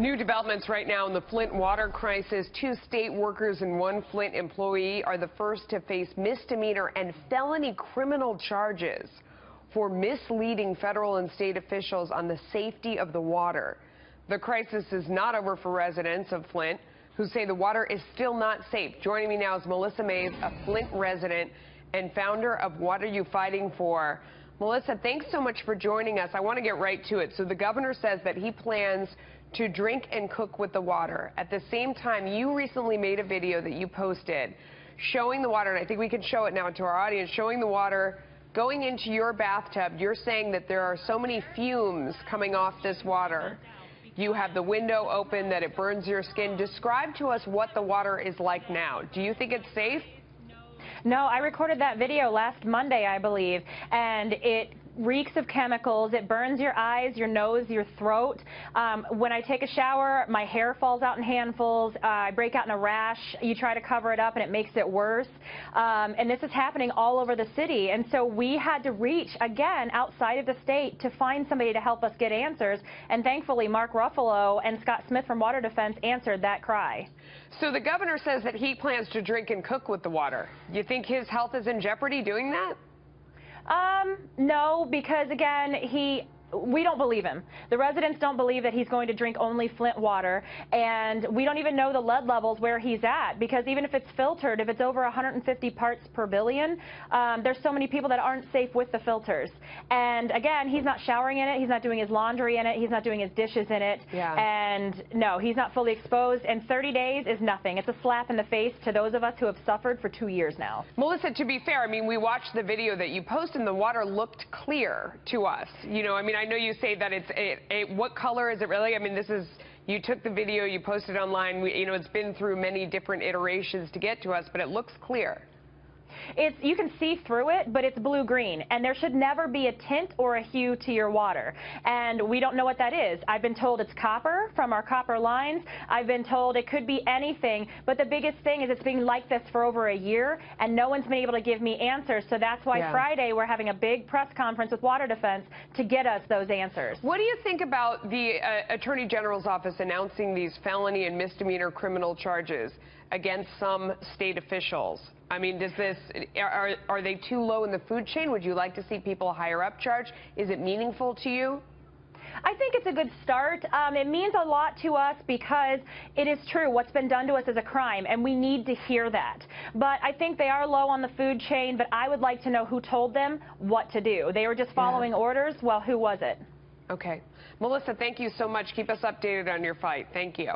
New developments right now in the Flint water crisis. Two state workers and one Flint employee are the first to face misdemeanor and felony criminal charges for misleading federal and state officials on the safety of the water. The crisis is not over for residents of Flint who say the water is still not safe. Joining me now is Melissa Mays, a Flint resident and founder of What Are You Fighting For? Melissa, thanks so much for joining us. I want to get right to it. So the governor says that he plans to drink and cook with the water. At the same time, you recently made a video that you posted showing the water, and I think we can show it now to our audience, showing the water going into your bathtub. You're saying that there are so many fumes coming off this water. You have the window open, that it burns your skin. Describe to us what the water is like now. Do you think it's safe? No, I recorded that video last Monday, I believe, and it reeks of chemicals. It burns your eyes, your nose, your throat. Um, when I take a shower, my hair falls out in handfuls. Uh, I break out in a rash. You try to cover it up and it makes it worse. Um, and this is happening all over the city. And so we had to reach, again, outside of the state to find somebody to help us get answers. And thankfully, Mark Ruffalo and Scott Smith from Water Defense answered that cry. So the governor says that he plans to drink and cook with the water. You think his health is in jeopardy doing that? Um, no, because again, he we don't believe him. The residents don't believe that he's going to drink only Flint water, and we don't even know the lead levels where he's at, because even if it's filtered, if it's over 150 parts per billion, um, there's so many people that aren't safe with the filters. And again, he's not showering in it, he's not doing his laundry in it, he's not doing his dishes in it, yeah. and no, he's not fully exposed, and 30 days is nothing. It's a slap in the face to those of us who have suffered for two years now. Melissa, to be fair, I mean, we watched the video that you posted, and the water looked clear to us. You know, I mean, I know you say that it's a, a, what color is it really? I mean, this is you took the video, you posted online. We, you know, it's been through many different iterations to get to us, but it looks clear. It's you can see through it, but it's blue green, and there should never be a tint or a hue to your water. And we don't know what that is. I've been told it's copper from our copper lines. I've been told it could be anything, but the biggest thing is it's been like this for over a year, and no one's been able to give me answers. So that's why yeah. Friday we're having a big press conference with Water Defense to get us those answers. What do you think about the uh, Attorney General's office announcing these felony and misdemeanor criminal charges against some state officials? I mean, does this are are they too low in the food chain? Would you like to see people higher up charge? Is it meaningful to you? I think it's a good start. Um, it means a lot to us because it is true. What's been done to us is a crime, and we need to hear that. But I think they are low on the food chain, but I would like to know who told them what to do. They were just following yeah. orders. Well, who was it? Okay. Melissa, thank you so much. Keep us updated on your fight. Thank you.